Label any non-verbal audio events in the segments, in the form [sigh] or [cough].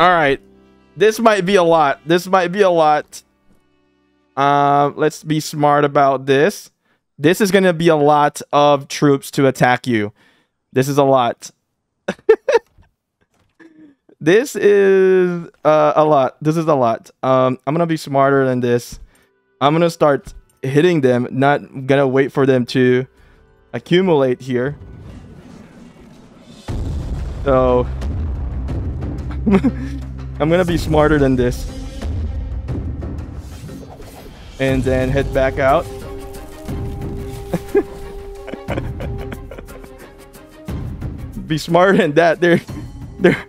All right. This might be a lot. This might be a lot. Um, let's be smart about this. This is going to be a lot of troops to attack you. This is a lot. [laughs] this is uh, a lot. This is a lot. Um, I'm going to be smarter than this. I'm going to start hitting them, not going to wait for them to accumulate here. So I'm gonna be smarter than this. And then head back out. [laughs] be smarter than that. They're they're [laughs]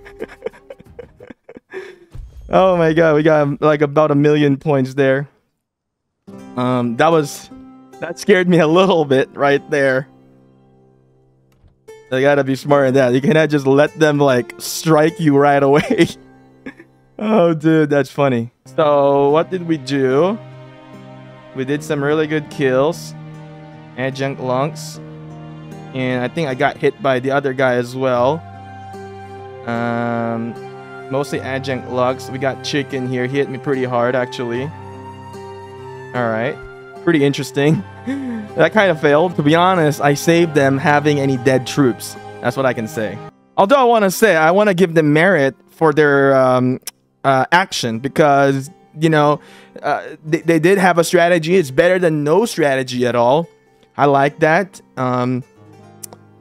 Oh my god, we got like about a million points there. Um that was that scared me a little bit right there. They gotta be smart in that. You cannot just let them like strike you right away. [laughs] oh, dude, that's funny. So, what did we do? We did some really good kills. Adjunct lunks. And I think I got hit by the other guy as well. Um, mostly adjunct lugs. We got chicken here. He hit me pretty hard, actually. All right. Pretty interesting. that kind of failed. To be honest, I saved them having any dead troops. That's what I can say. Although I want to say, I want to give them merit for their um, uh, action because, you know, uh, they, they did have a strategy. It's better than no strategy at all. I like that. Um,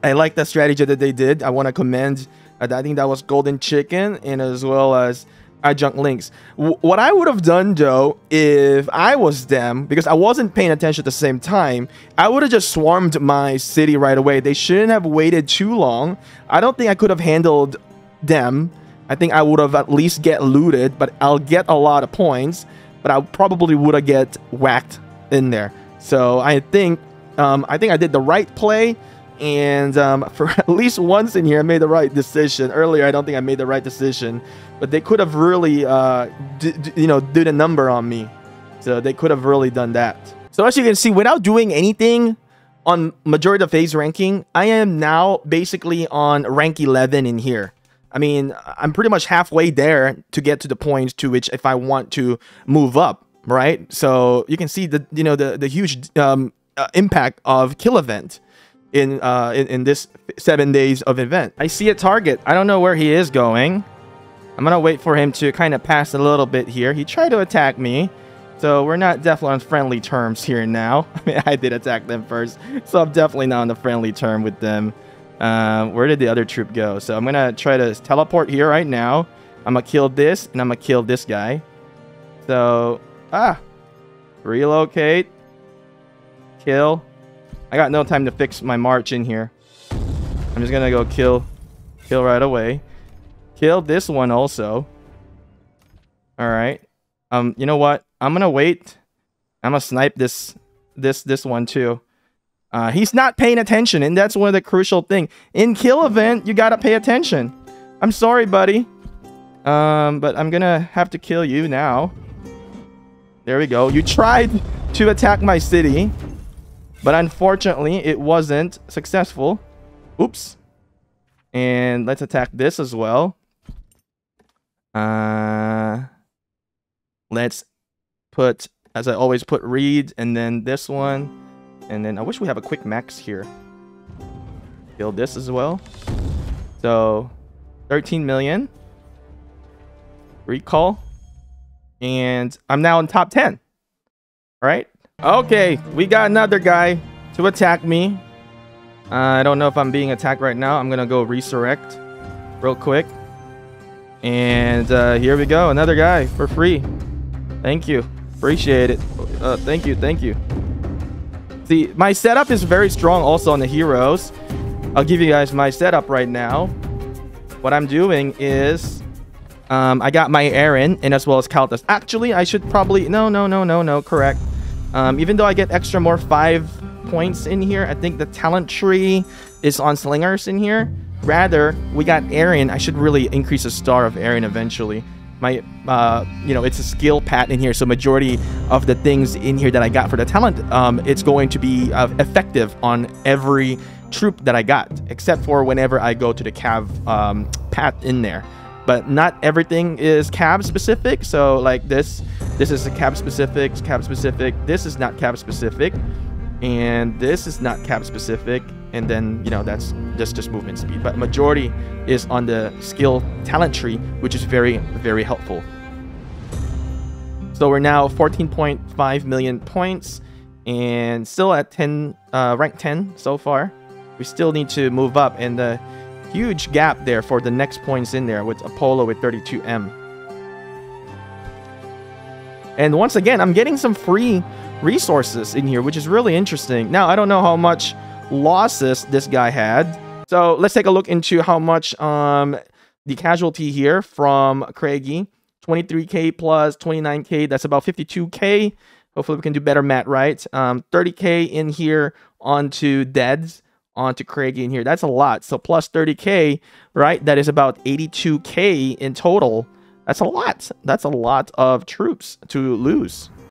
I like the strategy that they did. I want to commend. Uh, I think that was Golden Chicken and as well as adjunct links. W what I would have done though, if I was them, because I wasn't paying attention at the same time, I would have just swarmed my city right away. They shouldn't have waited too long. I don't think I could have handled them. I think I would have at least get looted, but I'll get a lot of points, but I probably would have get whacked in there. So I think, um, I think I did the right play and um, [laughs] for at least once in here, I made the right decision. Earlier, I don't think I made the right decision, but they could have really, uh, you know, did a number on me. So they could have really done that. So as you can see, without doing anything on majority of phase ranking, I am now basically on rank 11 in here. I mean, I'm pretty much halfway there to get to the point to which if I want to move up, right? So you can see the, you know, the, the huge um, uh, impact of kill event in, uh, in, in this seven days of event. I see a target. I don't know where he is going. I'm gonna wait for him to kind of pass a little bit here. He tried to attack me. So we're not definitely on friendly terms here now. [laughs] I mean, I did attack them first. So I'm definitely not on a friendly term with them. Uh, where did the other troop go? So I'm gonna try to teleport here right now. I'm gonna kill this and I'm gonna kill this guy. So, ah, relocate, kill, I got no time to fix my march in here. I'm just gonna go kill, kill right away. Kill this one also. All right. Um, you know what? I'm gonna wait. I'm gonna snipe this, this, this one too. Uh, he's not paying attention, and that's one of the crucial thing. In kill event, you gotta pay attention. I'm sorry, buddy. Um, but I'm gonna have to kill you now. There we go. You tried to attack my city. But unfortunately, it wasn't successful. Oops. And let's attack this as well. Uh, let's put, as I always put read, and then this one. And then I wish we have a quick max here. Build this as well. So, 13 million. Recall. And I'm now in top 10. All right. Okay, we got another guy to attack me. Uh, I don't know if I'm being attacked right now. I'm going to go resurrect real quick. And uh, here we go. Another guy for free. Thank you. Appreciate it. Uh, thank you. Thank you. See, my setup is very strong also on the heroes. I'll give you guys my setup right now. What I'm doing is um, I got my Aaron and as well as Kaltas. Actually, I should probably... No, no, no, no, no. Correct. Um, even though I get extra more five points in here, I think the talent tree is on Slingers in here. Rather, we got Aaron. I should really increase the star of Aaron eventually. My, uh, you know, it's a skill pat in here, so majority of the things in here that I got for the talent, um, it's going to be uh, effective on every troop that I got, except for whenever I go to the cav um, pat in there. but not everything is cav specific. So like this, this is a cav specific, cav specific. This is not cav specific, and this is not cav specific. And then you know that's just just movement speed. But majority is on the skill talent tree, which is very very helpful. So we're now 14.5 million points and still at 10 uh, rank 10 so far we still need to move up and the huge gap there for the next points in there with apollo with 32m and once again i'm getting some free resources in here which is really interesting now i don't know how much losses this guy had so let's take a look into how much um the casualty here from craigie 23k plus 29k that's about 52k Hopefully we can do better, Matt, right? Um, 30K in here onto Deads, onto Craigie in here. That's a lot. So plus 30K, right? That is about 82K in total. That's a lot. That's a lot of troops to lose.